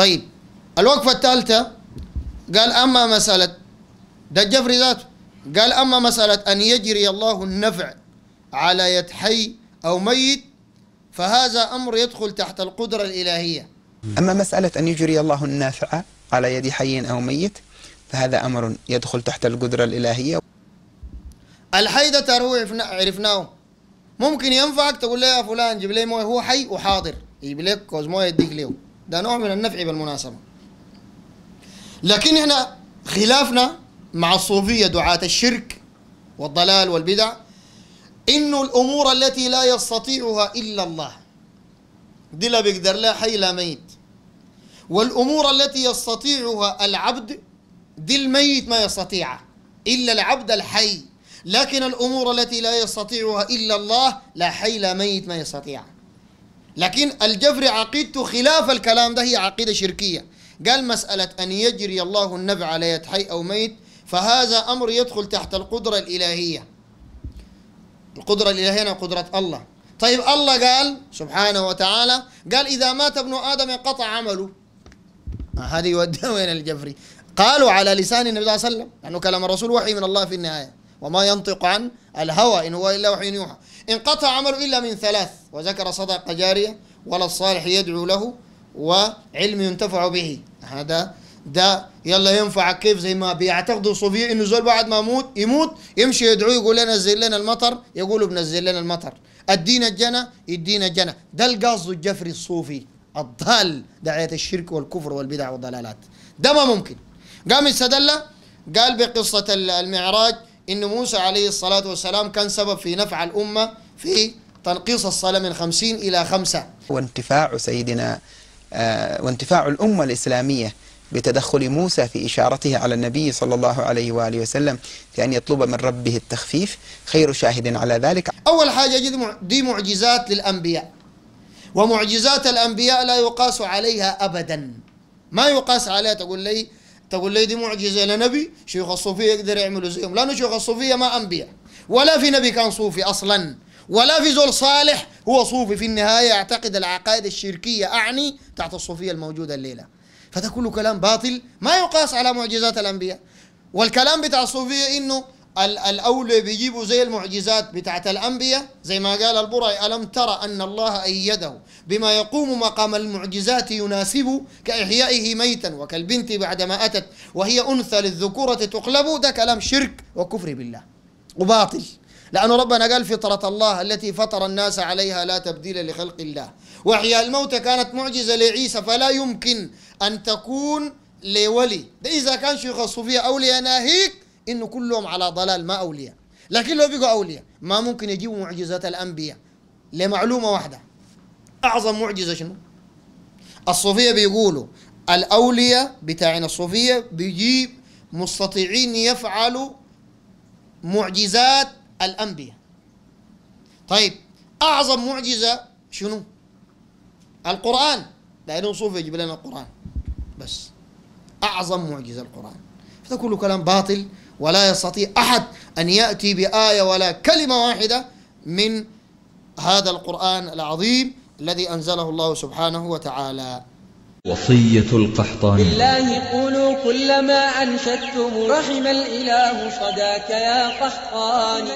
طيب الوقفة الثالثة قال أما مسألة ده الجفري ذاته قال أما مسألة أن يجري الله النفع على يد حي أو ميت فهذا أمر يدخل تحت القدرة الإلهية. أما مسألة أن يجري الله النافع على يد حي أو ميت فهذا أمر يدخل تحت القدرة الإلهية. الحي ده هو عرفنا- عرفناه. ممكن ينفعك تقول له يا فلان جيب لي مويه هو حي وحاضر. يجيب لك كوز مويه يديك له ده نوع من النفع بالمناسبة. لكن إحنا خلافنا مع الصوفية دعاة الشرك والضلال والبدع إنه الأمور التي لا يستطيعها إلا الله. دي لا بيقدر لها حي لا ميت. والأمور التي يستطيعها العبد دي الميت ما يستطيعها إلا العبد الحي. لكن الأمور التي لا يستطيعها إلا الله لا حي لا ميت ما يستطيعها. لكن الجفري عقيدته خلاف الكلام ده هي عقيدة شركية. قال مسألة أن يجري الله النفع على يد حي أو ميت فهذا أمر يدخل تحت القدرة الإلهية. القدرة الإلهية هنا قدرة الله. طيب الله قال سبحانه وتعالى قال إذا مات ابن آدم انقطع عمله. آه، هذه يوديها وين الجفري قالوا على لسان النبي صلى الله عليه وسلم. لأنه كلام الرسول وحي من الله في النهاية. وما ينطق عن الهوى إن هو إلا وحي يوحى. انقطع عمله إلا من ثلاث وذكر صدقة جارية ولا الصالح يدعو له وعلم ينتفع به. هذا ده يلا ينفعك كيف زي ما بيعتقدوا الصوفية إنه زول بعد ما يموت يموت يمشي يدعو يقول لنا نزل لنا المطر يقولوا بنزل لنا المطر. ادينا الجنة يدينا الجنة. ده القصد الجفري الصوفي. الضال دعاية الشرك والكفر والبدع والضلالات. ده ما ممكن. قام استدل قال بقصة المعراج إن موسى عليه الصلاة والسلام كان سبب في نفع الأمة في تنقيص الصلاة من خمسين إلى خمسة. وانتفاع سيدنا آه، وانتفاع الأمة الإسلامية بتدخل موسى في إشارته على النبي صلى الله عليه وآله وسلم في أن يطلب من ربه التخفيف. خير شاهد على ذلك. أول حاجة دي مع- دي معجزات للأنبياء. ومعجزات الأنبياء لا يقاس عليها أبدا. ما يقاس عليها تقول لي تقول لي دي معجزة لنبي شيوخ الصوفية يقدر يعملوا زيهم. لأنه شيوخ الصوفية ما أنبياء. ولا في نبي كان صوفي أصلا. ولا في زول صالح هو صوفي. في النهاية يعتقد العقائد الشركية أعني تحت الصوفية الموجودة الليلة. فده كله كلام باطل. ما يقاس على معجزات الأنبياء. والكلام بتاع الصوفية إنه الأولى بيجيبوا زي المعجزات بتاعت الأنبياء زي ما قال البرعي ألم ترى أن الله أيده بما يقوم مقام المعجزات يناسب كإحيائه ميتا وكالبنت بعدما أتت وهي أنثى للذكورة تقلب ده كلام شرك وكفر بالله وباطل. لأن ربنا قال فطرة الله التي فطر الناس عليها لا تبديل لخلق الله. وإحياء الموتى كانت معجزة لعيسى فلا يمكن أن تكون لولي. ده إذا كان شيخ الصوفية أولياء ناهيك إنه كلهم على ضلال ما أولياء. لكن لو بقوا أولياء ما ممكن يجيبوا معجزات الأنبياء لمعلومة واحدة. أعظم معجزة شنو؟ الصوفية بيقولوا الأولياء بتاعنا الصوفية بيجيب مستطيعين يفعلوا معجزات الأنبياء. طيب أعظم معجزة شنو؟ القرآن. لأنه صوفي يجيب لنا القرآن. بس أعظم معجزة القرآن. فده كله كلام باطل. ولا يستطيع أحد أن يأتي بآية ولا كلمة واحدة من هذا القرآن العظيم الذي أنزله الله سبحانه وتعالى. وصية القحطاني بالله قولوا كل ما أنشدتم رحم الإله صداك يا قحطان.